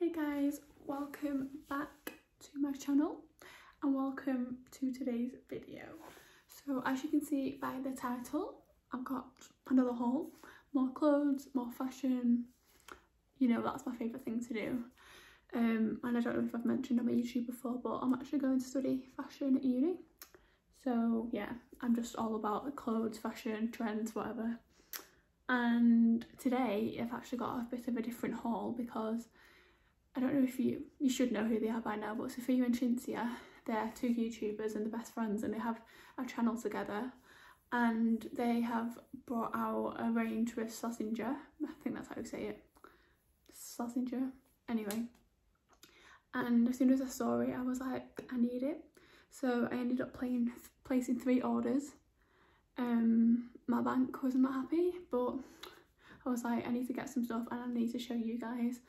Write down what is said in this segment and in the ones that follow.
Hey guys, welcome back to my channel and welcome to today's video. So as you can see by the title, I've got another haul, more clothes, more fashion, you know that's my favourite thing to do. Um, and I don't know if I've mentioned on my YouTube before but I'm actually going to study fashion at uni. So yeah, I'm just all about clothes, fashion, trends, whatever. And today I've actually got a bit of a different haul because I don't know if you, you should know who they are by now, but Sophia and Cinzia, they're two YouTubers and the best friends and they have a channel together and they have brought out a range with Slazenger, I think that's how you say it, Slazenger, anyway. And as soon as I saw it, I was like, I need it. So I ended up playing, placing three orders. Um, my bank wasn't happy, but I was like, I need to get some stuff and I need to show you guys.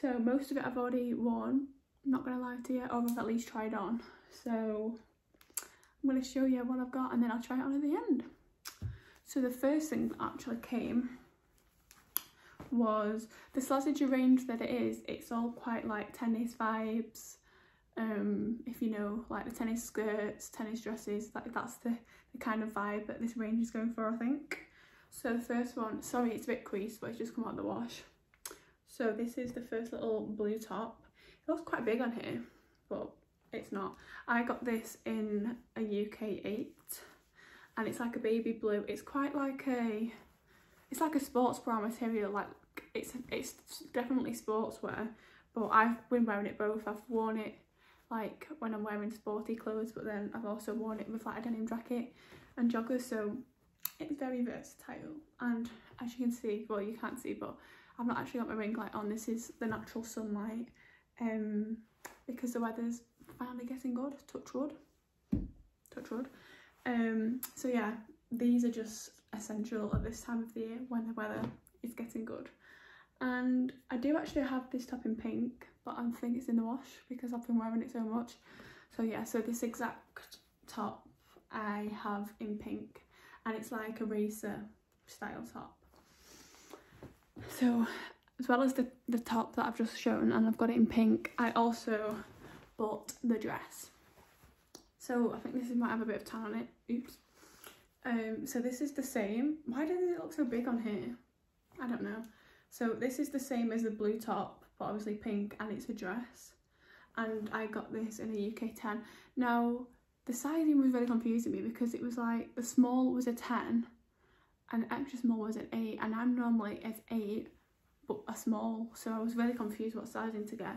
So most of it I've already worn, I'm not gonna lie to you, or I've at least tried on. So I'm gonna show you what I've got and then I'll try it on at the end. So the first thing that actually came was the Slazenger range that it is, it's all quite like tennis vibes. Um, if you know like the tennis skirts, tennis dresses, like that's the, the kind of vibe that this range is going for I think. So the first one, sorry it's a bit creased but it's just come out of the wash. So this is the first little blue top. It looks quite big on here, but it's not. I got this in a UK 8 and it's like a baby blue. It's quite like a, it's like a sports bra material, like it's, it's definitely sportswear, but I've been wearing it both. I've worn it like when I'm wearing sporty clothes, but then I've also worn it with like a denim jacket and joggers, so it's very versatile. And as you can see, well you can't see, but I've not actually got my ring light on. This is the natural sunlight um, because the weather's finally getting good. Touch wood. Touch wood. Um, so yeah, these are just essential at this time of the year when the weather is getting good. And I do actually have this top in pink, but I think it's in the wash because I've been wearing it so much. So yeah, so this exact top I have in pink and it's like a racer style top. So as well as the, the top that I've just shown and I've got it in pink, I also bought the dress. So I think this might have a bit of tan on it. Oops. Um, so this is the same. Why does it look so big on here? I don't know. So this is the same as the blue top, but obviously pink, and it's a dress. And I got this in a UK 10. Now, the sizing was really confusing me because it was like the small was a 10 and extra small was an 8 and I'm normally at 8 but a small so I was really confused what sizing to get.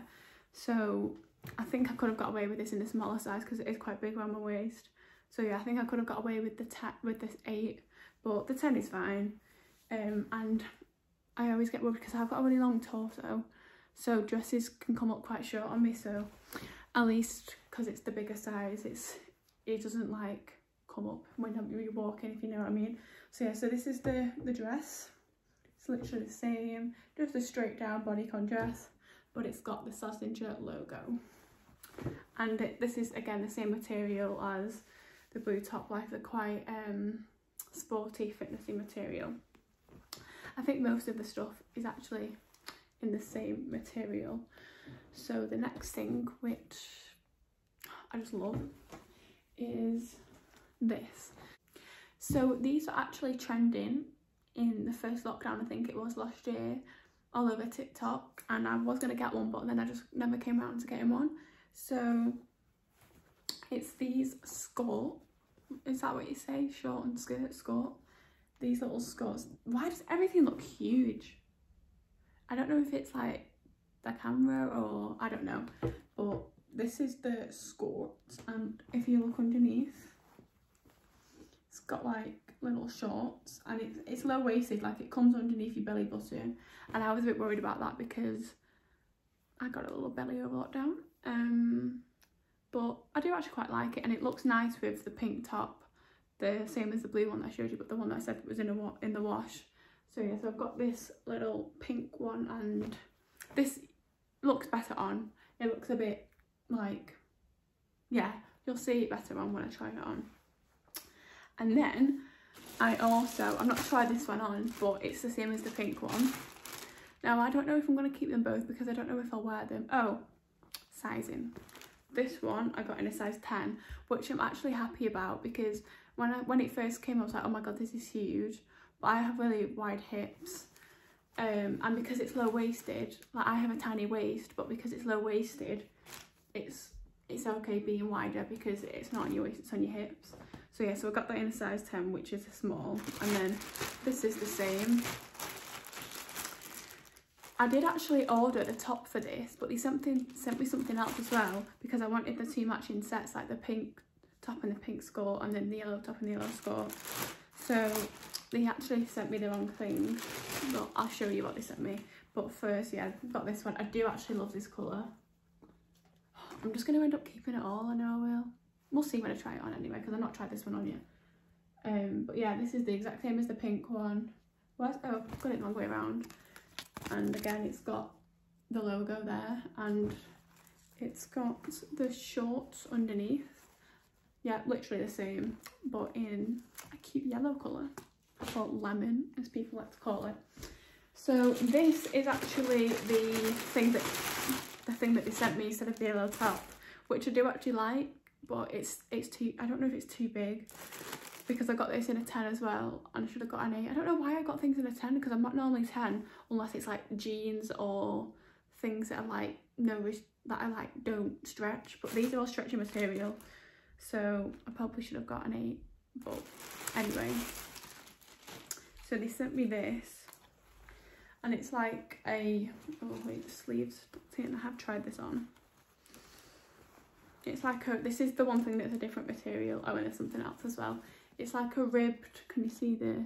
So I think I could have got away with this in the smaller size because it is quite big around my waist. So yeah I think I could have got away with the 10 with this 8 but the 10 is fine. Um, and I always get worried because I've got a really long torso so dresses can come up quite short on me so at least because it's the bigger size it's it doesn't like come up when you're walking if you know what I mean. So yeah so this is the the dress. It's literally the same. Just a straight down bodycon dress but it's got the Slazenger logo. And it, this is again the same material as the blue top like the quite um sporty fitnessy material. I think most of the stuff is actually in the same material. So the next thing which I just love is this. So these are actually trending in the first lockdown, I think it was last year, all over TikTok. And I was going to get one, but then I just never came around to getting one. So it's these skirt. Is that what you say? Short and skirt, skirt. These little skirts. Why does everything look huge? I don't know if it's like the camera or I don't know. But this is the skirt. And if you look underneath, got like little shorts and it's, it's low waisted like it comes underneath your belly button. And I was a bit worried about that because I got a little belly over lockdown. Um but I do actually quite like it and it looks nice with the pink top the same as the blue one I showed you but the one that I said was in a in the wash. So yeah so I've got this little pink one and this looks better on. It looks a bit like yeah you'll see it better on when I try it on and then I also, I've not tried this one on, but it's the same as the pink one. Now I don't know if I'm going to keep them both because I don't know if I'll wear them. Oh, sizing. This one I got in a size 10, which I'm actually happy about because when I, when it first came I was like, oh my god, this is huge. But I have really wide hips. Um, and because it's low-waisted, like I have a tiny waist, but because it's low-waisted, it's it's okay being wider because it's not on your waist, it's on your hips. So yeah, so I got that in a size 10, which is a small. And then this is the same. I did actually order the top for this, but they something sent me something else as well because I wanted the two matching sets, like the pink top and the pink skirt, and then the yellow top and the yellow skirt. So they actually sent me the wrong thing, but I'll show you what they sent me. But first, yeah, I've got this one. I do actually love this colour. I'm just going to end up keeping it all, I know I will. We'll see when I try it on anyway, because I've not tried this one on yet. Um, but yeah, this is the exact same as the pink one. Where's, oh, I've got it the wrong way around and again it's got the logo there and it's got the shorts underneath yeah literally the same but in a cute yellow colour or lemon as people like to call it so this is actually the thing that the thing that they sent me instead of the yellow top which I do actually like but it's it's too I don't know if it's too big because I got this in a 10 as well and I should have got an 8. I don't know why I got things in a 10 because I'm not normally 10 unless it's like jeans or things that are like no that I like don't stretch but these are all stretchy material so I probably should have got an 8 but anyway so they sent me this and it's like a oh wait the sleeves I have tried this on. It's like a this is the one thing that's a different material oh and there's something else as well. It's like a ribbed can you see the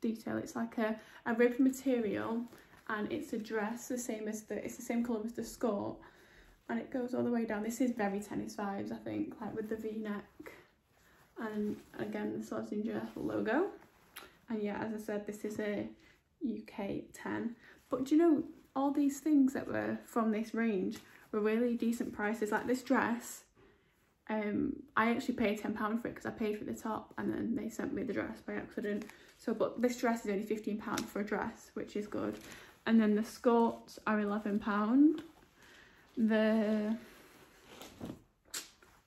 detail? It's like a, a ribbed material and it's a dress the same as the it's the same colour as the skirt and it goes all the way down. This is very tennis vibes i think like with the v-neck and again the Slazenger logo. And yeah as i said this is a uk 10 but do you know all these things that were from this range were really decent prices. Like this dress um i actually paid 10 pound for it because i paid for the top and then they sent me the dress by accident. So but this dress is only 15 pound for a dress which is good. And then the skirts are 11 pound. The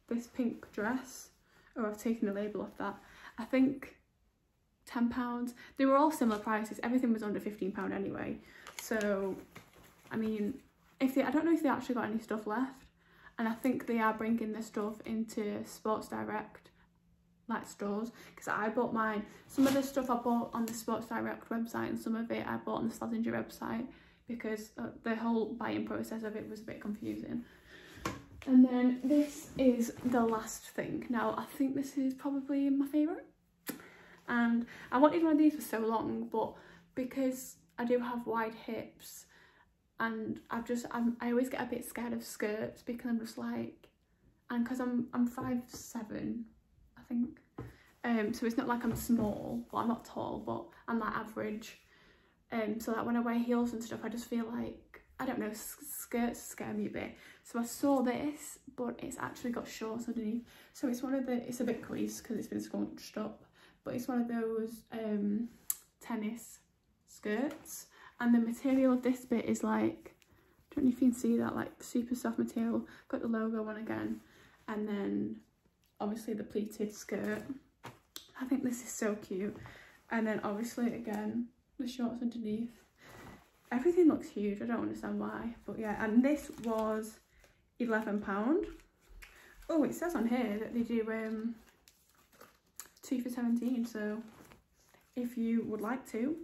this pink dress oh i've taken the label off that. I think 10 pounds. They were all similar prices. Everything was under 15 pound anyway. So i mean if they i don't know if they actually got any stuff left. And I think they are bringing the stuff into Sports Direct like stores. Because I bought mine. Some of the stuff I bought on the Sports Direct website and some of it I bought on the Slazenger website because uh, the whole buying process of it was a bit confusing. And then this is the last thing. Now I think this is probably my favourite and I wanted one of these for so long but because I do have wide hips and I've just I'm, I always get a bit scared of skirts because I'm just like and because I'm I'm five seven I think. Um so it's not like I'm small but I'm not tall but I'm like average. Um so that when I wear heels and stuff I just feel like I don't know skirts scare me a bit. So I saw this but it's actually got shorts underneath. So it's one of the it's a bit creased because it's been scrunched up but it's one of those um tennis skirts. And the material of this bit is like I don't know if you can see that like super soft material. Got the logo on again. And then obviously the pleated skirt. I think this is so cute. And then obviously again the shorts underneath. Everything looks huge. I don't understand why but yeah. And this was 11 pound. Oh it says on here that they do um two for 17 so if you would like to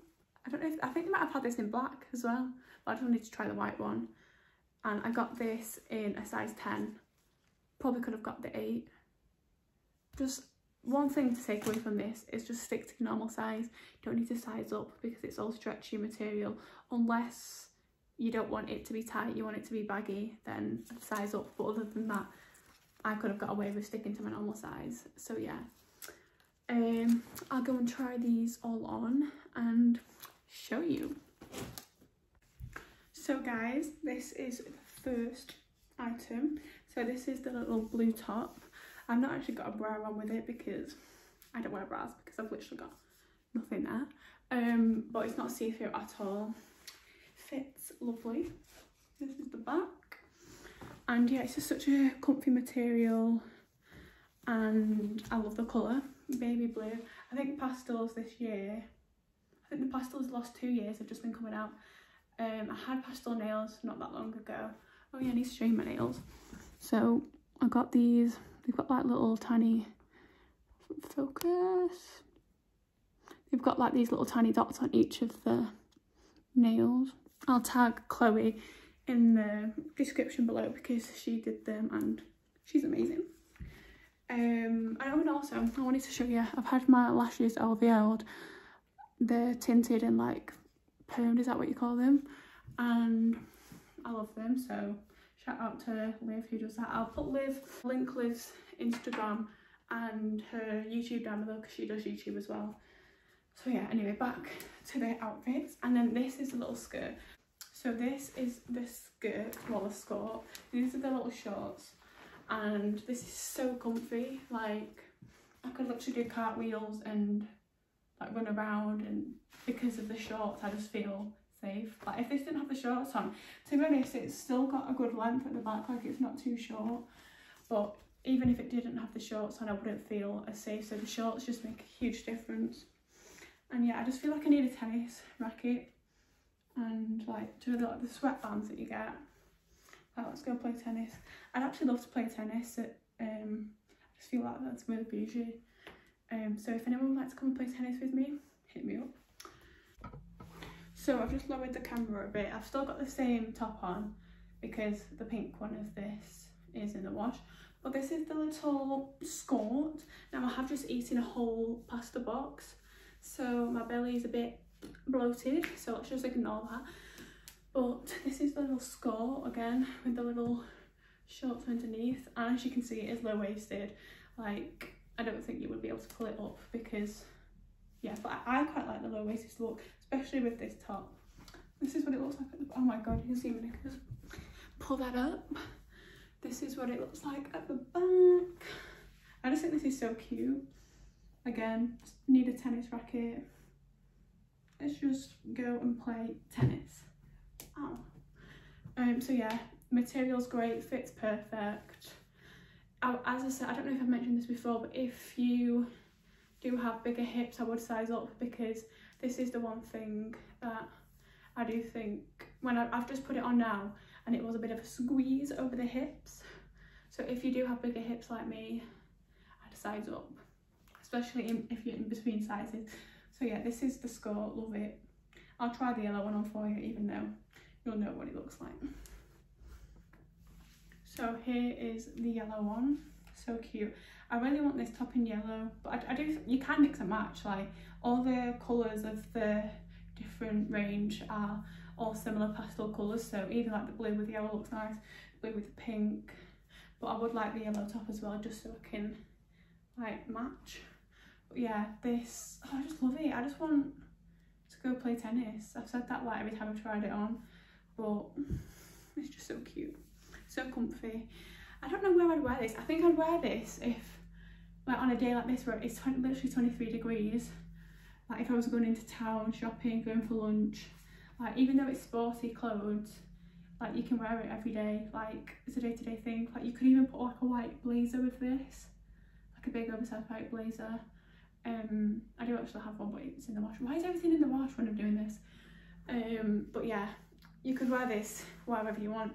I don't know if, I think they might have had this in black as well, but I just wanted to try the white one. And I got this in a size 10. Probably could have got the 8. Just one thing to take away from this is just stick to normal size. Don't need to size up because it's all stretchy material. Unless you don't want it to be tight, you want it to be baggy, then size up. But other than that, I could have got away with sticking to my normal size. So yeah, um, I'll go and try these all on and show you. So guys, this is the first item. So this is the little blue top. I've not actually got a bra on with it because I don't wear bras because I've literally got nothing there. Um, but it's not see-through at all. fits lovely. This is the back. And yeah, it's just such a comfy material and I love the colour, baby blue. I think pastels this year, I think the pastels last two years have just been coming out. Um, I had pastel nails not that long ago. Oh yeah, I need to show my nails. So I got these, they've got like little tiny focus. They've got like these little tiny dots on each of the nails. I'll tag Chloe in the description below because she did them and she's amazing. Um, and also, I wanted to show you, I've had my lashes LVL'd. They're tinted and like permed, is that what you call them? And I love them, so shout out to Liv who does that. I'll put Liv, link Liv's Instagram and her YouTube down below because she does YouTube as well. So yeah, anyway, back to the outfits. And then this is a little skirt. So this is the skirt, well the skirt. These are the little shorts. And this is so comfy. Like, I could literally do cartwheels and like run around and because of the shorts, I just feel safe. Like if this didn't have the shorts on, to be honest, it's still got a good length at the back, like it's not too short. But even if it didn't have the shorts on, I wouldn't feel as safe. So the shorts just make a huge difference. And yeah, I just feel like I need a tennis racket and like, do you like the sweatbands that you get? Like, let's go play tennis. I'd actually love to play tennis. Um, I just feel like that's really bougie. Um, so if anyone would like to come and play tennis with me, hit me up. So I've just lowered the camera a bit. I've still got the same top on because the pink one of this is in the wash. But this is the little skirt. Now I have just eaten a whole pasta box so my belly is a bit bloated so let's just ignore that but this is the little skirt again with the little shorts underneath. And as you can see it is low-waisted. Like I don't think you would be able to pull it up because yeah but I, I quite like the low-waisted look especially with this top. This is what it looks like the, oh my god you can see my knickers pull that up. This is what it looks like at the back. I just think this is so cute. Again need a tennis racket. Let's just go and play tennis oh um so yeah material's great fits perfect as i said i don't know if i've mentioned this before but if you do have bigger hips i would size up because this is the one thing that i do think when I, i've just put it on now and it was a bit of a squeeze over the hips so if you do have bigger hips like me i'd size up especially in, if you're in between sizes. So yeah, this is the skirt, love it. I'll try the yellow one on for you, even though you'll know what it looks like. So here is the yellow one, so cute. I really want this top in yellow, but I, I do, you can mix and match, like all the colours of the different range are all similar pastel colours, so even like the blue with the yellow looks nice, blue with the pink, but I would like the yellow top as well, just so I can like match But yeah, this, oh, I just love it. I just want to go play tennis. I've said that like every time I've tried it on, but it's just so cute, so comfy. I don't know where I'd wear this. I think I'd wear this if, like on a day like this where it's 20, literally 23 degrees, like if I was going into town, shopping, going for lunch, like even though it's sporty clothes, like you can wear it every day, like it's a day-to-day -day thing. Like you could even put like a white blazer with this, like a big oversized white blazer um, I do actually have one, but it's in the wash. Why is everything in the wash when I'm doing this? Um, but yeah, you could wear this wherever you want.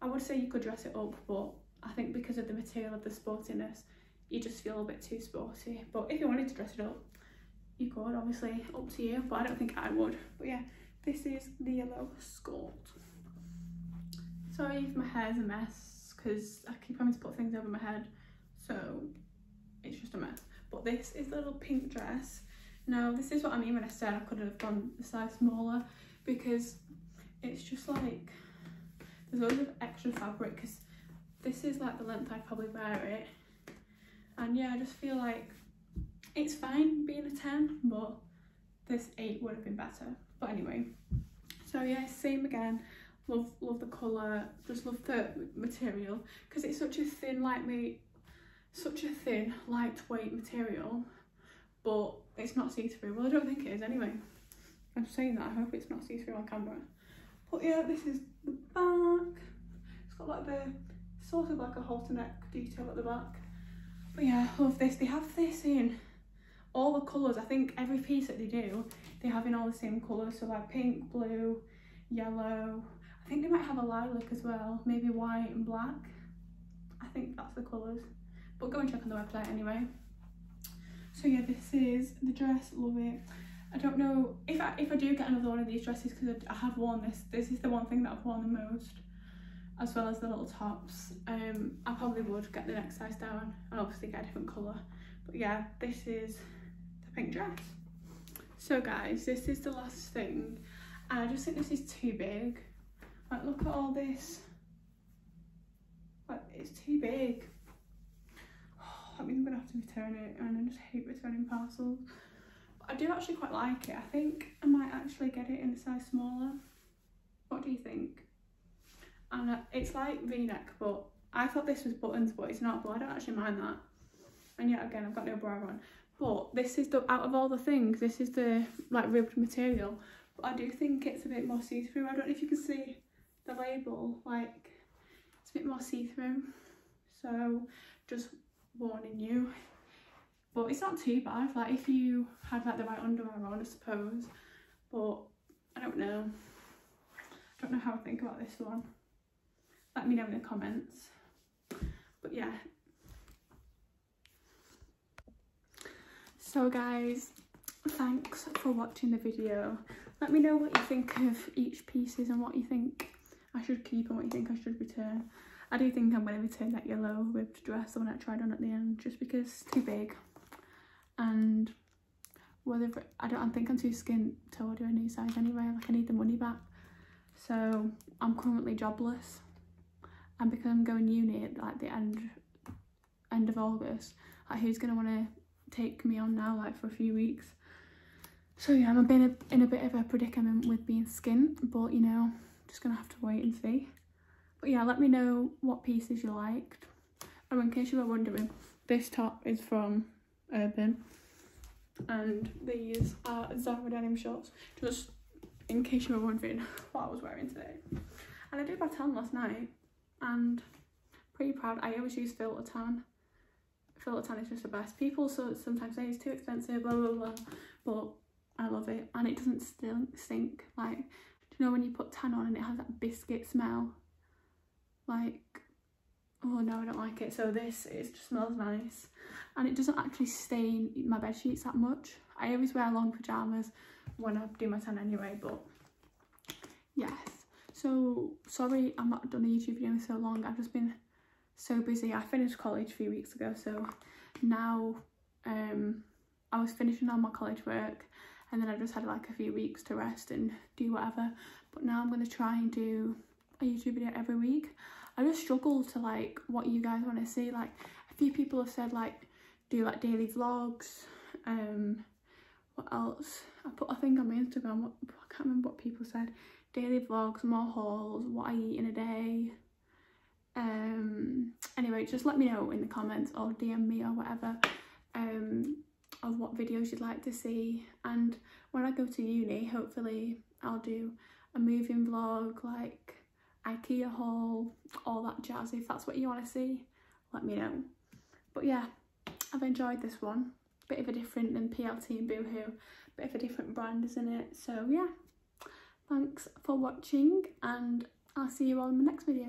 I would say you could dress it up, but I think because of the material of the sportiness, you just feel a bit too sporty. But if you wanted to dress it up, you could, obviously, up to you, but I don't think I would. But yeah, this is the yellow skirt. Sorry if my hair's a mess, because I keep having to put things over my head, so it's just a mess. But this is the little pink dress. Now, this is what I mean when I said I could have gone a size smaller because it's just like, there's loads of extra fabric because this is like the length I'd probably wear it. And yeah, I just feel like it's fine being a 10, but this 8 would have been better. But anyway, so yeah, same again. Love, love the colour, just love the material because it's such a thin, lightweight such a thin, lightweight material, but it's not see-through. Well, I don't think it is anyway. I'm saying that, I hope it's not see-through on camera. But yeah, this is the back. It's got like the sort of like a halter neck detail at the back. But yeah, I love this. They have this in all the colours. I think every piece that they do, they have in all the same colours. So like pink, blue, yellow. I think they might have a lilac as well. Maybe white and black. I think that's the colours. But go and check on the website anyway. So yeah, this is the dress. Love it. I don't know if I if I do get another one of these dresses because I have worn this. This is the one thing that I've worn the most as well as the little tops. Um, I probably would get the next size down and obviously get a different colour. But yeah, this is the pink dress. So guys, this is the last thing. And I just think this is too big. Like look at all this. Like it's too big. Oh, that means I'm gonna have to return it and I just hate returning parcels. I do actually quite like it. I think I might actually get it in a size smaller. What do you think? and uh, it's like v-neck but I thought this was buttons but it's not but I don't actually mind that and yet again I've got no bra on but this is the out of all the things this is the like ribbed material but I do think it's a bit more see-through I don't know if you can see the label like it's a bit more see-through so just warning you but it's not too bad like if you had like the right underwear on I suppose. But I don't know. I don't know how I think about this one. Let me know in the comments. But yeah. So guys thanks for watching the video. Let me know what you think of each pieces and what you think I should keep and what you think I should return. I do think I'm going to return that yellow ribbed dress the one I tried on at the end just because it's too big and whether I don't I think I'm too skint to order a new size anyway like I need the money back so I'm currently jobless and because I'm going uni at like the end end of August, like who's gonna want to take me on now like for a few weeks? So yeah, I'm a bit in a bit of a predicament with being skint, but you know, just gonna have to wait and see. But yeah, let me know what pieces you liked. Oh, in case you were wondering, this top is from Urban, and these are Zara denim shorts. Just in case you were wondering what I was wearing today. And I did my tan last night, and pretty proud. I always use filter tan. Filter tan is just the best. People so sometimes say it's too expensive, blah blah blah, but I love it and it doesn't stink. stink. Like, do you know when you put tan on and it has that biscuit smell? Like, oh no, I don't like it. So this it just smells nice and it doesn't actually stain my bed sheets that much. I always wear long pajamas when I do my tan anyway, but yes so sorry I'm not done a YouTube video in so long. I've just been so busy. I finished college a few weeks ago so now um, I was finishing all my college work and then I just had like a few weeks to rest and do whatever. But now I'm going to try and do a YouTube video every week. I just struggle to like what you guys want to see. Like a few people have said like do like daily vlogs. Um, what else? I put a thing on my Instagram. What, I can't remember what people said daily vlogs, more hauls, what I eat in a day. Um, anyway, just let me know in the comments or DM me or whatever um, of what videos you'd like to see. And when I go to uni, hopefully I'll do a moving vlog, like Ikea haul, all that jazz. If that's what you want to see, let me know. But yeah, I've enjoyed this one. Bit of a different than PLT and Boohoo. Bit of a different brand, isn't it? So yeah. Thanks for watching and I'll see you all in the next video.